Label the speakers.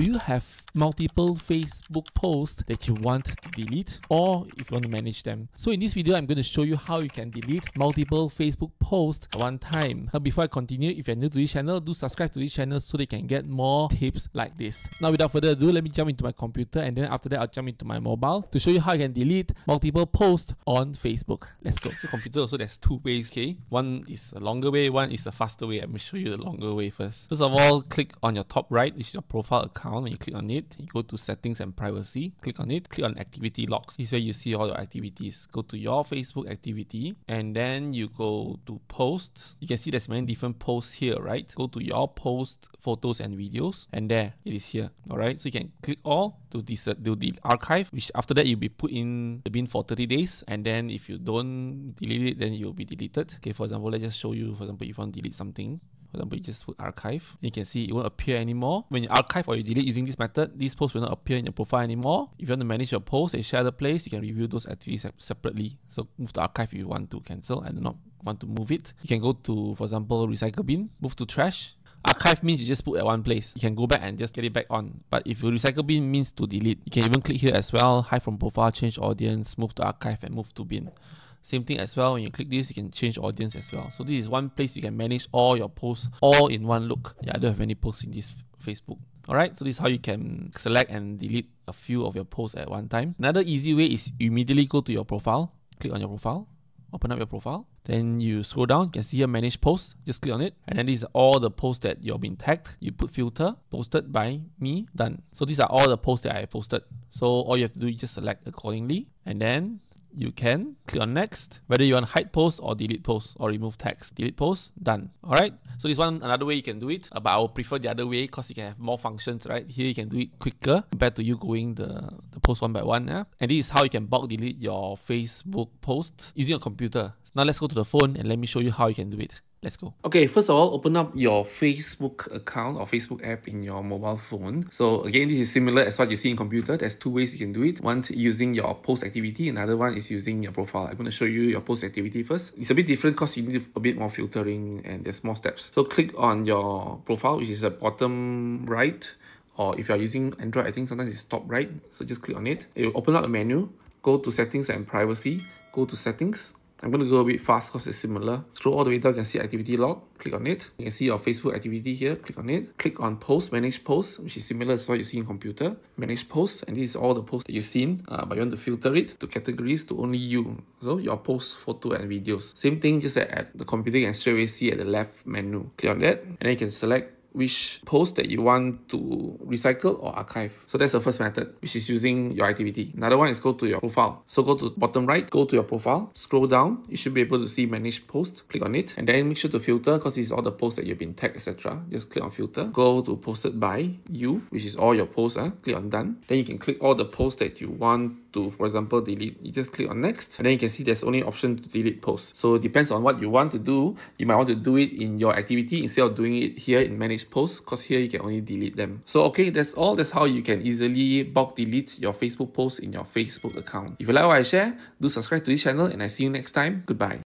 Speaker 1: do you have multiple Facebook posts that you want to delete or if you want to manage them. So in this video, I'm going to show you how you can delete multiple Facebook posts at one time. Now before I continue, if you're new to this channel, do subscribe to this channel so they can get more tips like this. Now without further ado, let me jump into my computer and then after that, I'll jump into my mobile to show you how you can delete multiple posts on Facebook. Let's go. So computer also there's two ways, okay? One is a longer way, one is a faster way. Let me show you the longer way first. First of all, click on your top right, which is your profile account. When you click on it, you go to settings and privacy, click on it, click on activity logs. This is where you see all your activities. Go to your Facebook activity and then you go to posts. You can see there's many different posts here, right? Go to your post, photos and videos and there it is here. All right. So you can click all to this to the archive, which after that you'll be put in the bin for 30 days. And then if you don't delete it, then you'll be deleted. Okay. For example, let's just show you, for example, if you want to delete something, for example, you just put archive. You can see it won't appear anymore. When you archive or you delete using this method, these posts will not appear in your profile anymore. If you want to manage your posts and share the place, you can review those activities separately. So move to archive if you want to cancel and not want to move it. You can go to, for example, recycle bin, move to trash, Archive means you just put at one place. You can go back and just get it back on. But if you recycle bin means to delete, you can even click here as well, hide from profile, change audience, move to archive and move to bin. Same thing as well, when you click this, you can change audience as well. So this is one place you can manage all your posts all in one look. Yeah, I don't have any posts in this Facebook. Alright, so this is how you can select and delete a few of your posts at one time. Another easy way is immediately go to your profile, click on your profile, open up your profile. Then you scroll down, you can see here manage posts. Just click on it. And then these are all the posts that you've been tagged. You put filter, posted by me, done. So these are all the posts that I posted. So all you have to do is just select accordingly. And then you can click on next. Whether you want hide post or delete post or remove text delete post done. All right so this one another way you can do it uh, but i will prefer the other way because you can have more functions right? Here you can do it quicker compared to you going the the post one by one yeah? And this is how you can bulk delete your facebook post using your computer. Now let's go to the phone and let me show you how you can do it Let's go. Okay, first of all, open up your Facebook account or Facebook app in your mobile phone. So again, this is similar as what you see in computer. There's two ways you can do it. One using your post activity, another one is using your profile. I'm going to show you your post activity first. It's a bit different because you need a bit more filtering and there's more steps. So click on your profile, which is the bottom right. Or if you're using Android, I think sometimes it's top right. So just click on it. It will open up a menu. Go to settings and privacy. Go to settings I'm going to go a bit fast because it's similar. Scroll all the way down, you can see activity log. Click on it. You can see your Facebook activity here. Click on it. Click on post, manage post, which is similar to what you see in computer. Manage post, and this is all the posts that you've seen, uh, but you want to filter it to categories to only you. So your post, photo, and videos. Same thing, just at the computer you can straight away see at the left menu. Click on that, and then you can select which post that you want to recycle or archive. So that's the first method, which is using your activity. Another one is go to your profile. So go to bottom right, go to your profile, scroll down. You should be able to see manage post. Click on it and then make sure to filter because it's all the posts that you've been tagged, etc. Just click on filter. Go to posted by you, which is all your posts. Huh? Click on done. Then you can click all the posts that you want to, for example, delete. You just click on next and then you can see there's only option to delete posts. So it depends on what you want to do. You might want to do it in your activity instead of doing it here in manage posts because here you can only delete them. So okay, that's all. That's how you can easily bulk delete your Facebook posts in your Facebook account. If you like what I share, do subscribe to this channel and I see you next time. Goodbye.